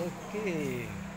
Ok.